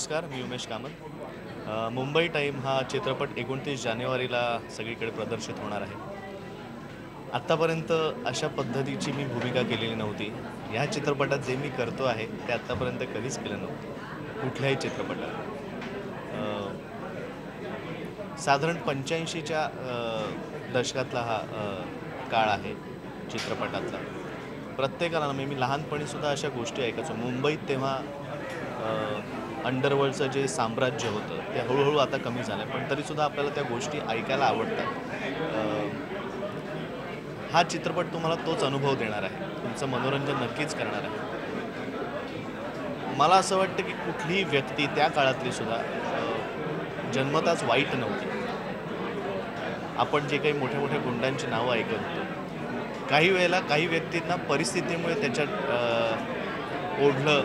नमस्कार मी उमेश कामत. मुंबई टाईम हा चित्रपट एकोणतीस जानेवारीला सगळीकडे प्रदर्शित होणार आहे. आत्तापर्यंत अशा पद्धतीची मी भूमिका केलेली नव्हती. ह्या चित्रपटात जे मी करतो आहे ते आत्तापर्यंत कधीच केलं नव्हतं. कुठल्याही चित्रपटात. साधारण पंच्याऐंशीच्या दशकातला हा काळ आहे चित्रपटातला. प्रत्येकाला मी मी लहानपणीसुद्धा अशा गोष्टी ऐकायचो. मुंबईत तेव्हा अंडरवर्ल्डचं जे साम्राज्य होतं ते हळूहळू आता कमी झालं आहे पण तरीसुद्धा आपल्याला त्या गोष्टी ऐकायला आवडतात. हा चित्रपट तुम्हाला तोच अनुभव देणार आहे. तुमचं मनोरंजन नक्कीच करणार आहे. मला असं वाटतं की कुठलीही व्यक्ती त्या काळातली सुद्धा जन्मताच वाईट नव्हती. आपण जे काही मोठ्या मोठ्या गुंडांची नावं ऐकत होतो. काही वेळेला काही व्यक्तींना परिस्थितीमुळे त्याच्यात ओढलं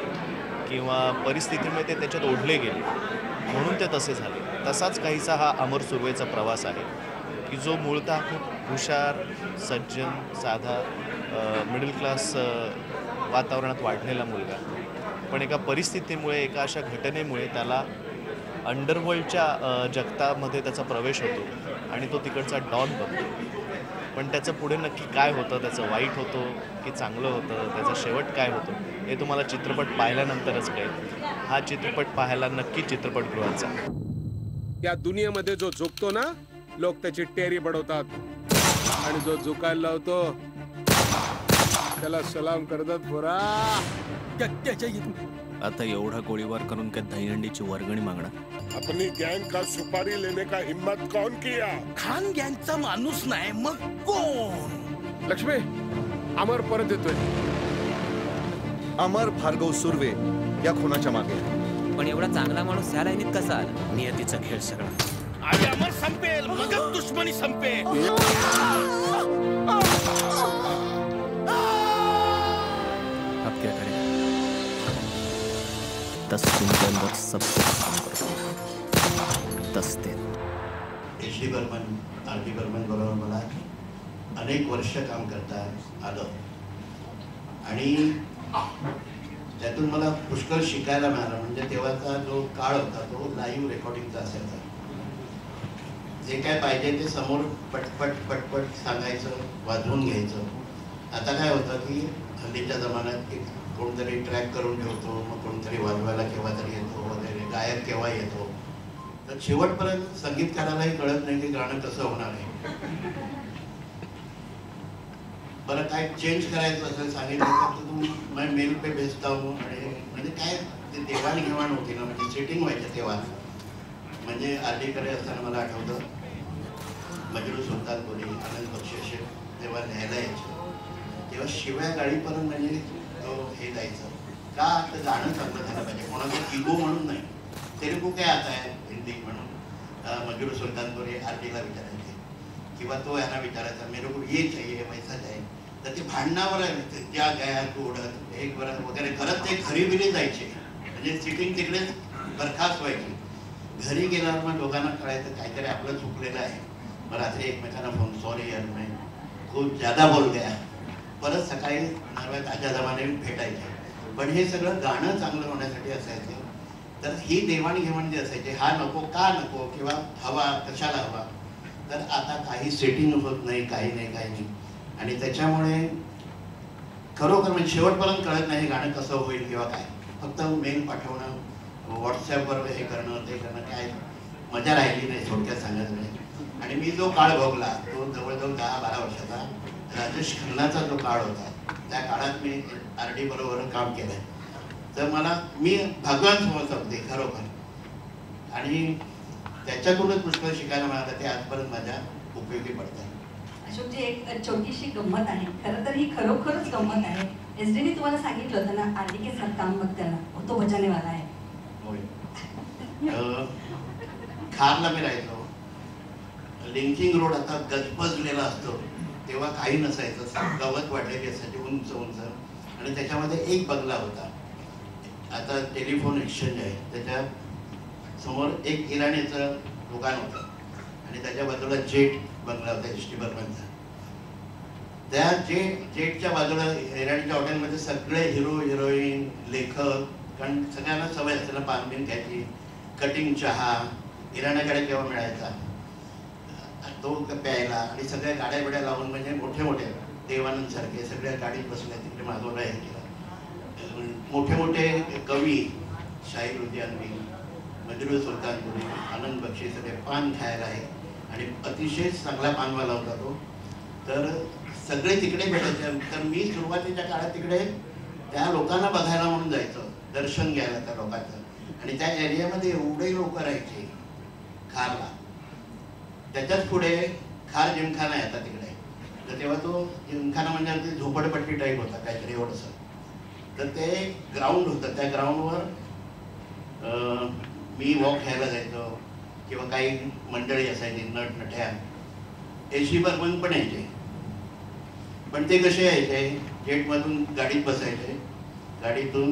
किंवा परिस्थितीमुळे ते त्याच्यात ओढले गेले. म्हणून ते तसे झाले. तसाच काहीसा हा अमर सुर्वेचा प्रवास आहे की जो मूळतः खूप हुशार सज्जन साधा मिडल क्लास वातावरणात वाढलेला मुलगा. पण एका परिस्थितीमुळे एका अशा घटनेमुळे त्याला अंडरवर्ल्डच्या जगतामध्ये त्याचा प्रवेश होतो आणि तो तिकडचा डॉन बनतो. पण त्याचं पुढे नक्की काय होतं त्याचं वाईट होतं की चांगलं होतं त्याचा शेवट काय होतो हे तुम्हाला चित्रपट पाहिल्यानंतरच कळेल. हा चित्रपट पाहायला नक्की चित्रपटगृहाचा. या दुनियेमध्ये जो झुकतो ना लोक त्याची टेरी बडवतात. आणि जो झुकायला लावतो त्याला सलाम करतात पोरा. आता एवढा गोळीबार करून काय दहीहंडीची वर्गणी मागणार. अपनी गैंग का सुपारी लेने का हिम्मत कौन किया? खान गँगचा माणूस नाही मग कोण? लक्ष्मी अमर परत येतोय. अमर भार्गव सुर्वे या खुनाच्या मागे. पण एवढा चांगला माणूस ह्या लाईनीत कसा आला? नियतीचा खेळ सगळा. आधी अमर संपेल मगच दुश्मनी संपेल. अब क्या करें दस दिन के अंदर सब कुछ काम करो दस दिन H D Burman R D Burman बरोबर मला अनेक वर्ष काम करता आलं आणि त्यातून मला पुष्कळ शिकायला मिळालं. म्हणजे तेव्हाचा जो काळ होता तो लाईव्ह रेकॉर्डिंगचा असायचा जे काय पाहिजे ते समोर पटपट पटपट सांगायचं वाजवून घ्यायचं. आता काय होतं की हल्लीच्या जमान्यात की कोणतरी ट्रॅक करून ठेवतो मग कोणतरी वाजवायला केव्हा तरी येतो वगैरे गायक केव्हा येतो. तर शेवटपर्यंत संगीतकारालाही कळत नाही की गाणं कसं होणार आहे. बरं काय चेंज करायचं असेल सांगितलं तर तुम्ही मेल पे भेजता हो. आणि म्हणजे काय ते देवाणघेवाण होती ना म्हणजे सेटिंग व्हायच्या तेव्हा. म्हणजे आर्डीकडे असताना मला आठवतं मजरू सुलतानपुरी आनंद असे तेव्हा लिहायला यायचे. तेव्हा शिव्या गाडीपर्यंत म्हणजे तो हे जायचं. का तर जाणं चांगलं झालं पाहिजे? कोणाचं इगो म्हणून नाही. तेलुगू काय आता आहे हिंदी म्हणून. अं, मजरू सुलतानपुरी आरतीला विचारायचे. किंवा तो यांना विचारायचा मेरे को ये चाहिए वैसा चाहिए. तर ते भांडणावर आहे गया तू एक वर वगैरे. करत ते घरी बिरी जायचे. म्हणजे सिटिंग तिकडेच बरखास्त व्हायची. घरी गेल्यावर मग दोघांना कळायचं काहीतरी आपलं चुकलेलं आहे. मग रात्री एकमेकांना फोन सॉरी यार मी खूप जादा बोल गया. परत सकाळी ताज्या जमाने भेटायचे. पण हे सगळं गाणं चांगलं होण्यासाठी असायचं. तर ही देवाणघेवाण जी असायची हा नको का नको किंवा हवा कशाला हवा? तर आता काही सेटिंग होत नाही काही नाही काही नाही. आणि त्याच्यामुळे खरोखर म्हणजे शेवटपर्यंत कळत नाही गाणं कसं होईल किंवा काय. फक्त मेल पाठवणं व्हॉट्सॲपवर हे करणं ते करणं काय मजा राहिली नाही थोडक्यात सांगायचं नाही. आणि मी जो काळ भोगला तो जवळजवळ दहा बारा वर्षाचा राजेश खन्नाचा जो काळ होता त्या काळात मी आर डी बरोबर काम केलंय. तर मला मी भगवान समजते खरोखर. आणि त्याच्यातूनच पुष्कळ शिकायला मिळालं ते आजपर्यंत माझ्या उपयोगी पडतात. अशोकची एक छोटीशी गंमत आहे. खरं तर ही खरोखरच गंमत आहे. एस डीने तुम्हाला सांगितलं होतं ना आरडी के साथ काम मत करना तो बजाने वाला है होय. अं, खारला मी राहायचो लिंकिंग रोड आता गजबजलेला असतो. तेव्हा काही नसायचं. गवत वाढलेली असायची उंच उंच. आणि त्याच्यामध्ये एक बंगला होता. आता टेलिफोन एक्सचेंज आहे. त्याच्या समोर एक किराण्याचं दुकान होतं. आणि त्याच्या बाजूला जेट बंगला होता एस टी बर्मनचा त्या जेट जेटच्या बाजूला हिराणीच्या हॉटेलमध्ये सगळे हिरो हिरोईन लेखक कारण सगळ्यांना सवय असते ना पान बिन घ्यायची कटिंग चहा इराण्याकडे केव्हा मिळायचा? तो प्यायला आणि सगळ्या गाड्या बिड्या लावून म्हणजे मोठे मोठे देवानंद सारखे सगळ्या गाडीत बसल्या तिकडे मागवला हे केला. मोठे मोठे कवी शाहीर उद्यानवी मजरूर सुलतानपुरी आनंद बक्षी सगळे पान खायला आहे. आणि अतिशय चांगला पानवाला होता तो. तर सगळे तिकडे भेटायचे. तर मी सुरुवातीच्या काळात तिकडे त्या लोकांना बघायला म्हणून जायचं. दर्शन घ्यायला त्या लोकांचं. आणि त्या एरियामध्ये एवढे लोक राहायचे खारला. त्याच्याच पुढे खार जिमखाना आहे आता तिकडे. तर तेव्हा तो जिमखाना म्हणजे झोपडपट्टी टाईप होता काहीतरी एवढंसं. तर ते ग्राउंड होतं. त्या ग्राउंडवर मी वॉक घ्यायला जायचो किंवा काही मंडळी असायची नट नट्या. एशी बर्मन पण यायचे. पण ते कसे यायचे? जेटमधून गाडीत बसायचे. गाडीतून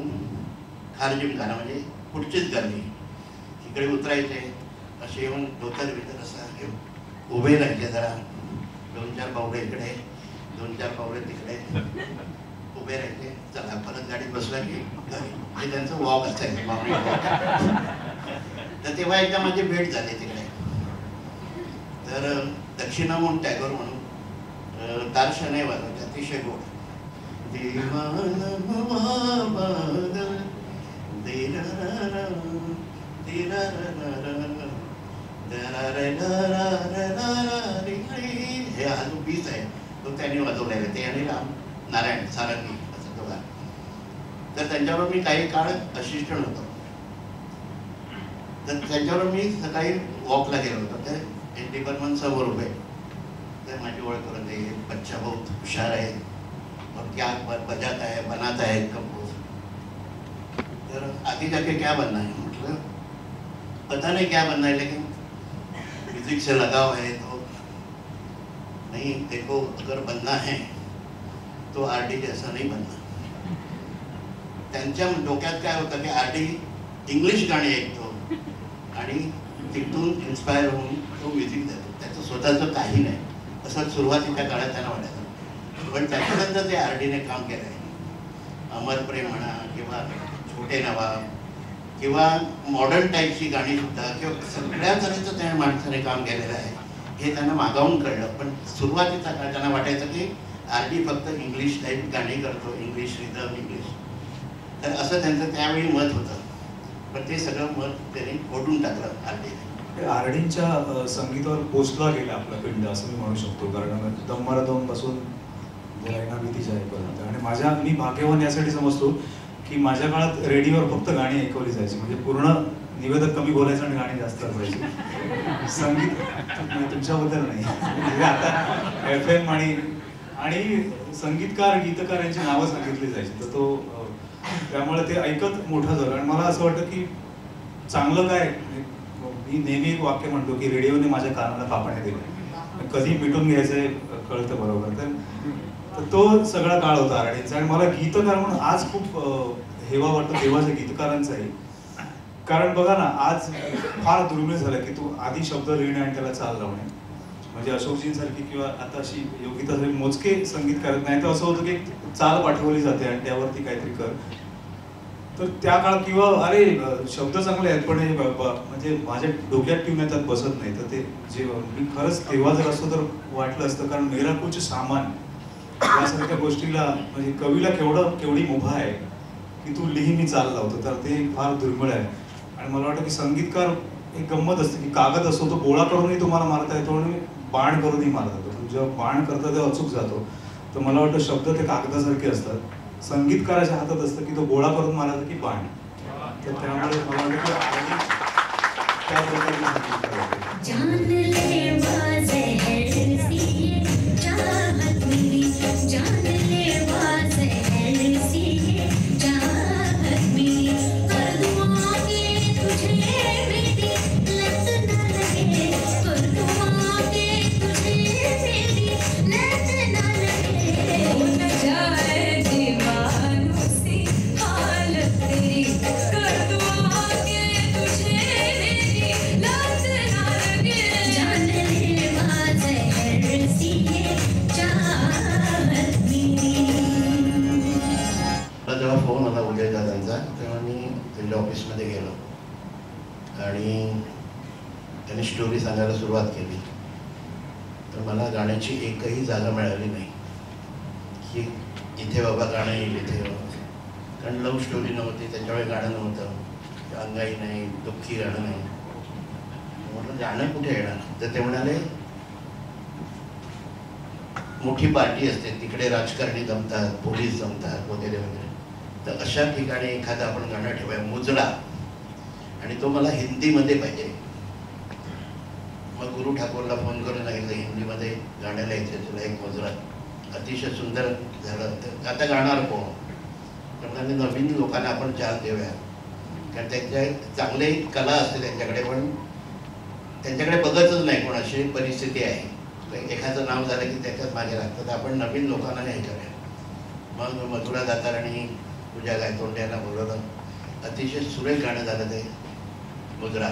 खार झाला म्हणजे पुढचीच गाडी इकडे उतरायचे असे येऊन धोतर बितर असा घेऊन उभे राहायचे जरा. दोन चार पावले इकडे दोन चार पावले तिकडे. उभे राहायचे. चला परत गाडीत बसला की हे म्हणजे त्यांचं वॉक असायचं. तर तेव्हा एकदा माझी भेट झाली तिकडे. तर दक्षिणामोहन टॅगोर म्हणून अं, वाजवते अतिशय गोड. हे हा जो बीच आहे तो त्यांनी वाजवलेला ते आणि राम नारायण सारंगी असं तर त्यांच्याबरोबर मी काही काळ असिस्टंट होतो तर त्यांच्यावर मी सकाळी वॉकला गेलो होतो. ते एन डी बर्मन समोर उभे. तर माझी ओळख करून दे बच्चा बहुत हुशार आहे. और क्या बजात बजाता बनात बनाता कंपोज तर आधी जाके क्या बनना है? म्हटलं पता नाही क्या बनना है लेकिन म्यूजिक से लगाव है तो नहीं देखो अगर बनना है तो आर डी जैसा नाही बनना. त्यांच्या डोक्यात काय होतं की आर डी इंग्लिश गाणी ऐकतो. आणि तिथून इन्स्पायर होऊन तो म्युझिक देतो त्याचं स्वतःचं काही नाही. असं सुरुवातीच्या काळात त्यांना वाटायचं पण त्याच्यानंतर ते आर डीने काम केलं आहे अमर प्रेम म्हणा किंवा छोटे नवाब किंवा मॉडर्न टाईपची गाणी सुद्धा किंवा सगळ्या तऱ्हेचं त्या माणसाने काम केलेलं आहे हे त्यांना मागावून कळलं. पण सुरुवातीचा काळ त्यांना वाटायचं की आर डी फक्त इंग्लिश टाईप गाणी करतो इंग्लिश रिदम इंग्लिश तर असं त्यांचं त्यावेळी मत होतं. पण ते सगळं मत त्याने ओढून टाकलं आर आरडींच्या संगीतावर पोचला गेला आपला पिंड असं मी म्हणू शकतो. कारण दम्मारा दमपासून बोलायला भीतीच्या पर्यंत आणि माझ्या मी भाग्यवान यासाठी समजतो की माझ्या काळात रेडिओवर फक्त गाणी ऐकवली जायची. म्हणजे पूर्ण निवेदक कमी बोलायचं आणि गाणी जास्त असायची. संगीत तुमच्याबद्दल नाही. म्हणजे आता एफ एम आणि आणि संगीतकार गीतकार यांची नावं सांगितली जायची. तर तो त्यामुळे ते ऐकत मोठं झालं. आणि मला असं वाटतं की चांगलं काय म्हणजे मी नेहमी एक वाक्य म्हणतो की रेडिओने माझ्या कानाला कापणे दिले. कधी मिटून घ्यायचंय कळतं बरोबर. तर तो सगळा काळ होता आरडीचा. आणि मला गीतकार म्हणून आज खूप हेवा वाटतो देवाच्या गीतकारांचाही कारण बघा ना आज फार दुर्मिळ झालं की तू आधी शब्द लिहिणे आणि त्याला चाल लावणे. म्हणजे अशोकजींसारखी किंवा आता अशी योगिता मोजके संगीत करत नाही तर असं होतं की चाल पाठवली जाते आणि त्यावरती काहीतरी कर. तर त्या काळात किंवा अरे शब्द चांगले आहेत पण हे म्हणजे माझ्या डोक्यात ठेवून येतात बसत नाही. तर ते जे मी खरंच तेव्हा जर असतो तर वाटलं असतं कारण मेराकूचे सामान यासारख्या गोष्टीला म्हणजे कवीला केवढं केवढी मुभा आहे की तू लिही मी चाल लावतो तर ते फार दुर्मिळ आहे. आणि मला वाटतं की संगीतकार एक गंमत असते की कागद असतो तो गोळा करूनही तुम्हाला मारता येतो आणि बाण करूनही मारता येतो. जेव्हा बाण करता तेव्हा अचूक जातो. तर मला वाटतं शब्द ते कागदासारखे असतात. संगीतकाराच्या हातात असतं की तो गोळा करून मारायचा की बाण तर त्यामुळे मला वाटतं त्या प्रकारचे म्हटलं गाणं कुठे येणार? तर ते म्हणाले मोठी पार्टी असते तिकडे राजकारणी जमतात पोलीस जमतात वगैरे वगैरे. तर अशा ठिकाणी एखादा आपण गाणं ठेवाय मुजडा आणि तो मला हिंदीमध्ये पाहिजे. मग गुरु ठाकूरला फोन करून सांगितलं हिंदीमध्ये गाण्याला येते तुला एक मुजरा. अतिशय सुंदर झालं. तर आता गाणार कोण? तर म्हणाले नवीन लोकांना आपण चान्स देऊया. कारण त्यांच्या चांगले कला असते त्यांच्याकडे पण त्यांच्याकडे बघतच नाही कोण अशी परिस्थिती आहे. एखादं नाव झालं की त्याच्यात मागे लागतं तर आपण नवीन लोकांना हे करूया मग मधुरा दातार आणि पूजा गायतोंडे यांना बोलवलं. अतिशय सुरेख गाणं झालं ते मुद्रा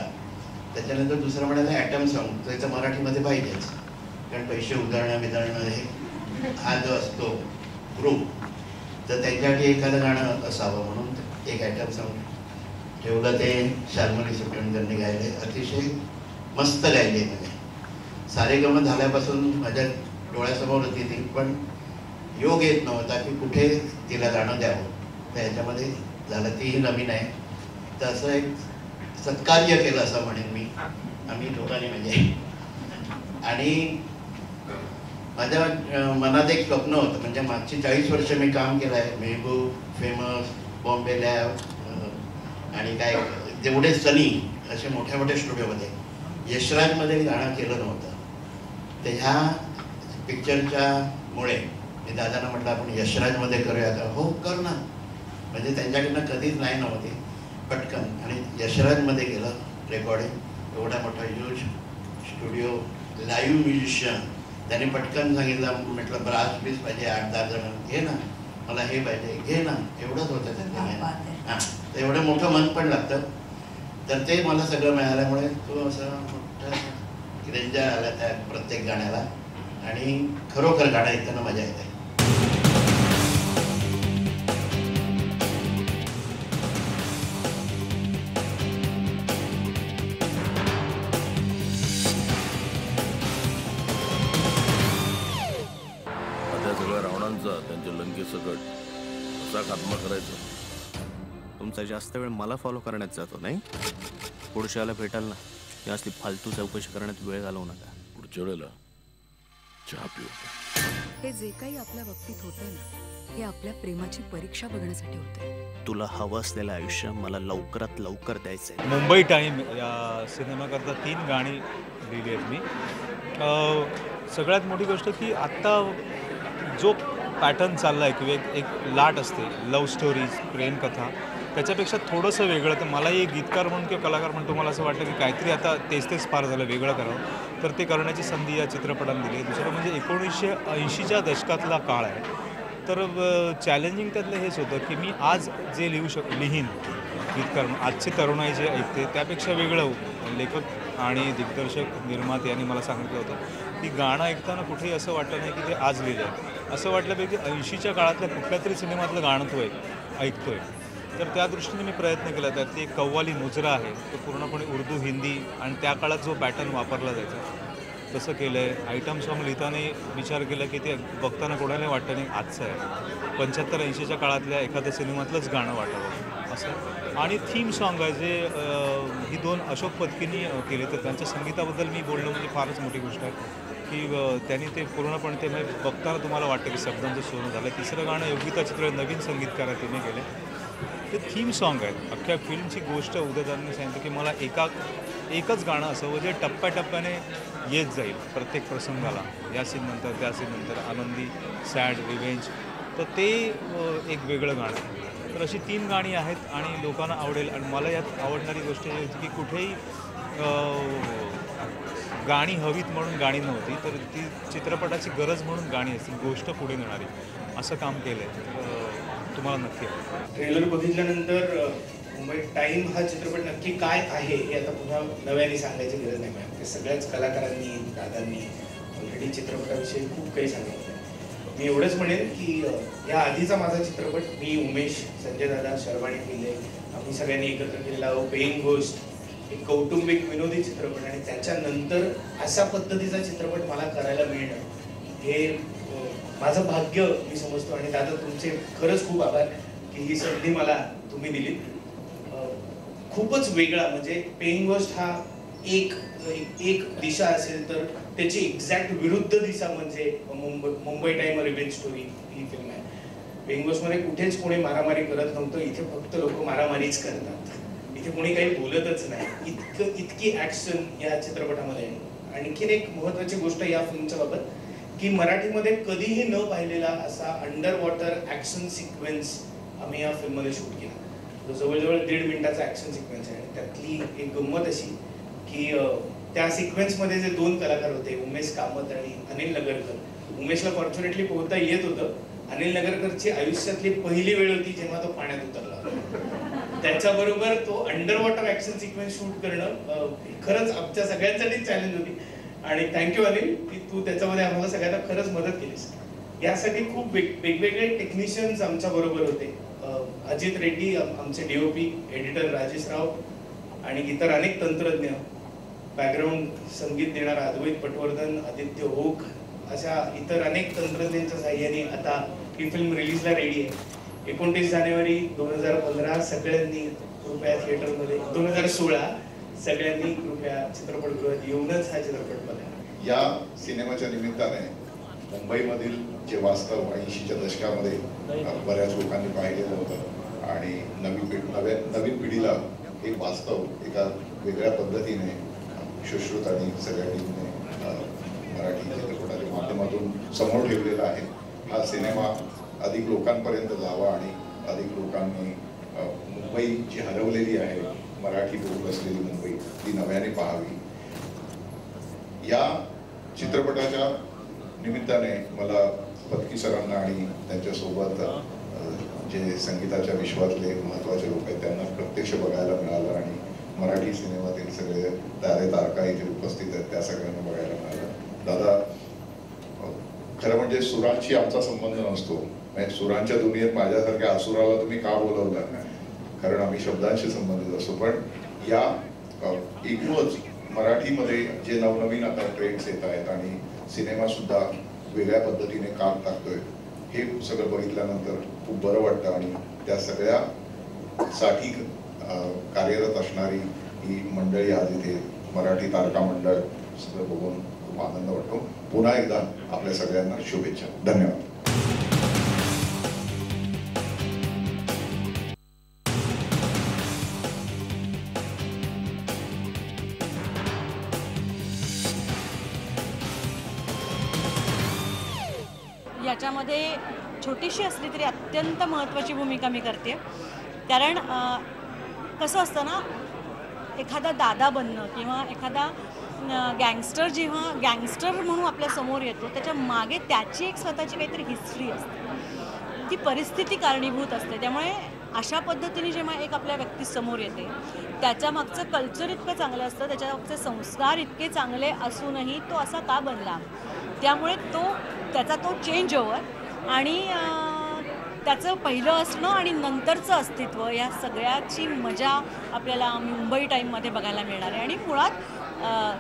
त्याच्यानंतर दुसरं म्हणालं ॲटम सॉन्ग त्याचं मराठीमध्ये पाहिजेच कारण पैसे उधळणं बिधळणं हे हा जो असतो ग्रुप तर त्यांच्यासाठी एखादं गाणं असावं म्हणून एक ॲटम सॉन्ग ठेवलं ते. शाल्मली सुटणकरने गायले. अतिशय मस्त गायले म्हणजे सारेगम झाल्यापासून माझ्या डोळ्यासमोर होती ती पण योग येत नव्हता की कुठे तिला जाणं द्यावं. तर ह्याच्यामध्ये झालं तीही नवीन आहे. तर असं एक सत्कार्य केलं असं म्हणेन मी. आम्ही लोकांनी म्हणजे. आणि माझ्या मनात एक स्वप्न होतं. म्हणजे मागची चाळीस वर्ष मी काम केलं आहे मेहबूब फेमस बॉम्बे लॅब आणि काय जेवढे सनी असे मोठ्या मोठ्या स्टुडिओमध्ये. यशराजमध्ये गाणं केलं नव्हतं. तर ह्या पिक्चरच्या मुळे मी दादांना म्हटलं आपण यशराजमध्ये करूया. का हो कर ना. म्हणजे त्यांच्याकडनं कधीच नाही नव्हती. पटकन. आणि यशराजमध्ये गेलं रेकॉर्डिंग एवढा मोठा ह्यूज स्टुडिओ लाईव्ह म्युझिशियन त्याने पटकन सांगितलं म्हटलं ब्रास बीस पाहिजे आठ दहा जण. घे ना. मला हे पाहिजे. घे ना. एवढंच होतं हां. तर एवढं मोठं मन पण लागतं. तर ते मला सगळं मिळाल्यामुळे तो असं मोठं रेंजर आला त्या प्रत्येक गाण्याला. आणि खरोखर गाणं ऐकताना मजा येते. जास्त वेळ मला फॉलो करण्यात जातो नाही? पुढच्याला भेटाल ना. या असली फालतू चौकशी करण्यात वेळ घालवू नका. पुढच्या वेळेला चहा पिऊ. हे जे काही आपल्या बाबतीत होतं ना हे आपल्या प्रेमाची परीक्षा बघण्यासाठी होतं. तुला हवं असलेलं आयुष्य मला लवकरात लवकर द्यायचंय. मुंबई टाईम या सिनेमाकरता तीन गाणी लिहिली आहेत मी. अ, सगळ्यात मोठी गोष्ट की आत्ता जो पॅटर्न चालला आहे किंवा एक एक लाट असते लव्ह स्टोरीज प्रेमकथा त्याच्यापेक्षा थोडंसं वेगळं तर मलाही एक गीतकार म्हणून किंवा कलाकार म्हणून तुम्हाला असं वाटतं की काहीतरी आता तेच तेच फार झालं वेगळं करावं. तर ते करण्याची संधी या चित्रपटाने दिली दुसरं म्हणजे एकोणीसशे ऐंशीच्या दशकातला काळ आहे. तर चॅलेंजिंग त्यातलं हेच होतं की मी आज जे लिहू शक लिहीन गीतकार म्हणून आजचे तरुणाई जे ऐकते त्यापेक्षा वेगळं लेखक आणि दिग्दर्शक निर्माते यांनी मला सांगितलं होतं की गाणं ऐकताना कुठेही असं वाटलं नाही की ते आज लिहिलं आहे असं वाटलं पाहिजे ऐंशीच्या काळातल्या कुठल्या तरी सिनेमातलं गाणं तो ऐक ऐकतोय. तर त्या दृष्टीने मी प्रयत्न केला. त्यातली ते कव्वाली मुजरा आहे. तो पूर्णपणे उर्दू हिंदी आणि त्या काळात जो पॅटर्न वापरला जायचा तसं केलं आहे आयटम सॉन्ग लिहिताना विचार केला की ते बघताना कोणाला वाटतं नाही आजचं आहे. पंच्याहत्तर ऐंशीच्या काळातल्या एखाद्या सिनेमातलंच गाणं वाटावं असं. आणि थीम सॉन्ग आहे जे ही दोन अशोक पत्कींनी केले. तर त्यांच्या संगीताबद्दल मी बोलणं म्हणजे फारच मोठी गोष्ट आहे की त्यांनी ते पूर्णपणे ते म्हणजे बघताना तुम्हाला वाटतं की शब्दांचं सोनं झालं. तिसरं गाणं योगिता चित्र नवीन संगीतकार तिने केलं केले ते थीम सॉन्ग आहेत. अख्ख्या फिल्मची गोष्ट उद्योगांनी सांगितलं की मला एका एकच गाणं असावं जे टप्प्याटप्प्याने येत जाईल प्रत्येक प्रसंगाला. या सीननंतर त्या सीननंतर आनंदी सॅड रिव्हेंज तर ते एक वेगळं गाणं आहे. तर अशी तीन गाणी आहेत आणि लोकांना आवडेल. आणि मला यात आवडणारी गोष्ट ही होती की कुठेही गाणी हवीत म्हणून गाणी नव्हती तर ती चित्रपटाची गरज म्हणून गाणी असतील गोष्ट पुढे नेणारी. असं काम केलं आहे तुम्हाला नक्की ट्रेलर बघितल्यानंतर मुंबई टाईम हा चित्रपट नक्की काय आहे हे आता पुन्हा नव्याने सांगायची गरज नाही मॅम. ते सगळ्याच कलाकारांनी दादांनी ऑलरेडी चित्रपटाविषयी खूप काही सांगितलं मी एवढंच म्हणेन की या आधीचा माझा चित्रपट मी उमेश संजय दादा शर्वाणी पिल्ले आम्ही सगळ्यांनी एकत्र केलेला पेईंग गोष्ट एक कौटुंबिक विनोदी चित्रपट आणि त्याच्यानंतर अशा पद्धतीचा चित्रपट मला करायला मिळणं हे माझं भाग्य मी समजतो आणि दादा तुमचे खरंच खूप आभार की ही संधी मला तुम्ही दिली खूपच वेगळा म्हणजे पेइंग गोस्ट हा एक एक- दिशा असेल तर त्याची एक्झॅक्ट विरुद्ध दिशा म्हणजे Mumbai Mumbai time revenge story ही फिल्म आहे. मध्ये कुठेच कोणी मारामारी करत नव्हतं इथे फक्त लोक मारामारीच करतात. इथे कोणी काही बोलतच नाही. इतकं इतकी ऍक्शन या चित्रपटामध्ये आहे. आणखीन एक महत्वाची गोष्ट या फिल्मच्या बाबत की मराठीमध्ये कधीही न पाहिलेला असा अंडर वॉटर ऍक्शन सिक्वेन्स आम्ही या फिल्ममध्ये शूट केला. तो जवळजवळ दीड मिनिटाचा ऍक्शन सिक्वेन्स आहे. आणि त्यातली एक गंमत अशी की त्या सिक्वेन्समध्ये जे दोन कलाकार होते उमेश कामत आणि अनिल नगरकर. उमेशला फॉर्च्युनेटली पोहता येत होतं. अनिल नगरकरची आयुष्यातली पहिली वेळ होती जेव्हा तो पाण्यात उतरला. त्याच्याबरोबर तो under water action sequence shoot करणं खरंच आमच्या सगळ्यांसाठी चॅलेंज होती. आणि थँक्यू अनिल की तू त्याच्यामध्ये आम्हाला सगळ्यांना खरंच मदत केलीस. यासाठी खूप वेग वेगवेगळे टेक्निशियन्स आमच्या बरोबर होते. अजित रेड्डी आमचे डीओपी एडिटर राजेश राव आणि इतर अनेक तंत्रज्ञ. बॅकग्राऊंड संगीत देणारा अद्वैत पटवर्धन आदित्य ओक अशा इतर अनेक तंत्रज्ञांच्या साह्याने आता ही फिल्म रिलीजला रेडी आहे. एकोणतीस जानेवारी दोन हजार पंधरा सगळ्यांनी कृपया थिएटरमध्ये दोन हजार सोळा सगळ्यांनी कृपया चित्रपटगृहात येऊनच हा चित्रपट बघा. या सिनेमाच्या निमित्ताने मुंबईमधील जे वास्तव ऐंशीच्या दशकामध्ये बऱ्याच लोकांनी पाहिलेलं होतं आणि नवी पिढ नव्या नवीन पिढीला एक वास्तव एका वेगळ्या पद्धतीने सुश्रुत आणि सगळ्या टीमने अ, मराठी चित्रपटाच्या माध्यमातून समोर ठेवलेला आहे. हा सिनेमा अधिक लोकांपर्यंत जावा आणि अधिक लोकांनी मुंबई जी हरवलेली आहे मराठी बोलू असलेली मुंबई ती नव्याने पाहावी. या चित्रपटाच्या निमित्ताने मला पत्की सरांना आणि त्यांच्यासोबत जे संगीताच्या विश्वातले महत्त्वाचे लोक आहेत त्यांना प्रत्यक्ष बघायला मिळालं आणि मराठी सिनेमातील सगळे तारे तारका इथे उपस्थित आहेत त्या सगळ्यांना बघायला मिळालं. दादा खरं म्हणजे सुरांशी आमचा संबंध नसतो. म्हणजे सुरांच्या दुनियेत माझ्यासारख्या असुराला तुम्ही का बोलवलं? कारण आम्ही शब्दांशी संबंधित असतो. पण या एकूणच मराठीमध्ये जे नवनवीन आता ट्रेंड्स येत आहेत आणि सिनेमा सुद्धा वेगळ्या पद्धतीने काम टाकतोय हे सगळं बघितल्यानंतर खूप बरं वाटतं आणि त्या सगळ्या साठी कार्यरत असणारी ही मंडळी आज इथे मराठी तारका मंडळ सगळं बघून खूप आनंद वाटतो. पुन्हा एकदा आपल्या सगळ्यांना शुभेच्छा. धन्यवाद. याच्यामध्ये छोटीशी असली तरी अत्यंत महत्त्वाची भूमिका मी करते. कारण कसं असतं ना एखादा दादा बनणं किंवा एखादा गँगस्टर जेव्हा गँगस्टर म्हणून आपल्यासमोर येतो त्याच्यामागे त्याची एक स्वतःची काहीतरी हिस्ट्री असते. ती परिस्थिती कारणीभूत असते. त्यामुळे अशा पद्धतीने जेव्हा एक आपल्या व्यक्ती समोर येते त्याच्या मागचं कल्चर इतकं चांगलं असतं त्याच्या मागचे संस्कार इतके चांगले असूनही तो असा का बनला? त्यामुळे तो त्याचा तो चेंज ओव्हर आणि त्याचं पहिलं असणं आणि नंतरचं अस्तित्व या सगळ्याची मजा आपल्याला मुंबई टाईममध्ये बघायला मिळणार आहे. आणि मुळात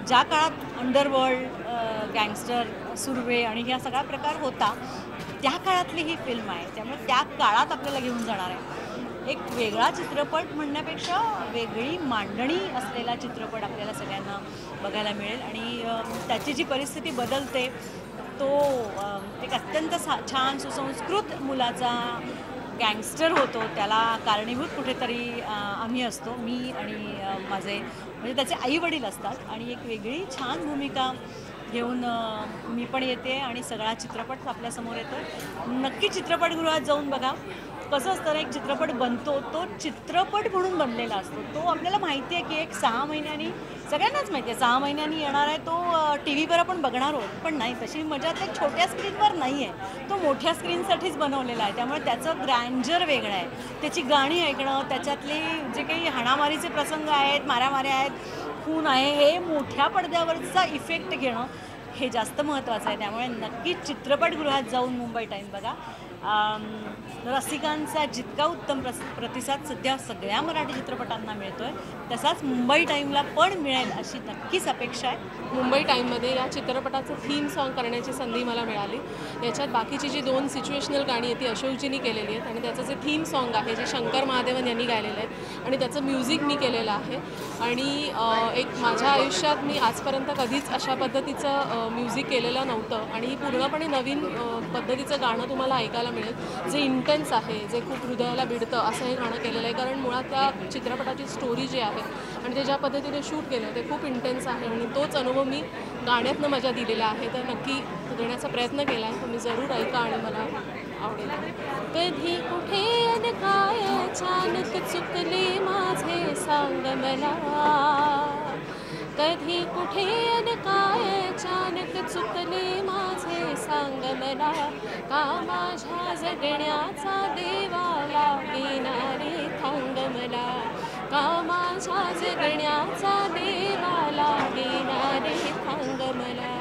ज्या काळात अंडरवर्ल्ड गँगस्टर सुर्वे आणि ह्या सगळा प्रकार होता त्या काळातली ही फिल्म आहे. त्यामुळे त्या काळात आपल्याला घेऊन जाणार आहे. एक वेगळा चित्रपट म्हणण्यापेक्षा वेगळी मांडणी असलेला चित्रपट आपल्याला सगळ्यांना बघायला मिळेल. आणि त्याची जी परिस्थिती बदलते तो एक अत्यंत सा छान सुसंस्कृत मुलाचा गँगस्टर होतो. त्याला कारणीभूत कुठेतरी आम्ही असतो मी आणि माझे म्हणजे त्याचे आईवडील असतात. आणि एक वेगळी छान भूमिका घेऊन मी पण येते आणि सगळा चित्रपट आपल्यासमोर येतो. नक्की चित्रपटगृहात जाऊन बघा. कसं असतं ना एक चित्रपट बनतो तो चित्रपट म्हणून बनलेला असतो. तो आपल्याला माहिती आहे की एक सहा महिन्यांनी सगळ्यांनाच माहिती आहे सहा महिन्यांनी येणार आहे तो टी व्हीवर आपण बघणार आहोत. पण नाही तशी मजा ते छोट्या स्क्रीनवर नाही आहे तो मोठ्या स्क्रीनसाठीच बनवलेला आहे. त्यामुळे त्याचं ग्रँजर वेगळं आहे. त्याची गाणी ऐकणं त्याच्यातले जे काही हाणामारीचे प्रसंग आहेत मारामाऱ्या आहेत खून आहे हे मोठ्या पडद्यावरचा इफेक्ट घेणं हे जास्त महत्त्वाचं आहे. त्यामुळे नक्कीच चित्रपटगृहात जाऊन मुंबई टाईम बघा. रसिकांचा जितका उत्तम प्रस प्रतिसाद सध्या सगळ्या मराठी चित्रपटांना मिळतो आहे तसाच मुंबई टाईमला पण मिळेल अशी नक्कीच अपेक्षा आहे. मुंबई टाईममध्ये या चित्रपटाचं थीम सॉन्ग करण्याची संधी मला मिळाली. याच्यात बाकीची जी दोन सिच्युएशनल गाणी आहेत ती अशोकजींनी केलेली आहेत आणि त्याचं जे थीम सॉन्ग आहे जे शंकर महादेवन यांनी गायलेलं आहे आणि त्याचं म्युझिक मी केलेलं आहे. आणि एक माझ्या आयुष्यात मी आजपर्यंत कधीच अशा पद्धतीचं म्युझिक केलेलं नव्हतं आणि पूर्णपणे नवीन पद्धतीचं गाणं तुम्हाला ऐकायला मिळेल. जे इंटेन्स आहे जे खूप हृदयाला भिडतं असं हे गाणं केलेलं आहे. कारण मुळात त्या चित्रपटाची स्टोरी जी आहे आणि ते ज्या पद्धतीने शूट केलं ते खूप इंटेन्स आहे. आणि तोच अनुभव मी गाण्यातनं माझ्या दिलेला आहे. तर नक्की देण्याचा प्रयत्न केला आहे तुम्ही जरूर ऐका आणि मला आवडेल. कधी कुठे काय अचानक चुकले माझे सांग मला? कधी कुठे अन काय? अचानक चुकले माझे सांग मला. का माझ्या जगण्याचा देवाला किनारे थांग मला. का माझ्या जगण्याचा देवाला किनारे थांग मला.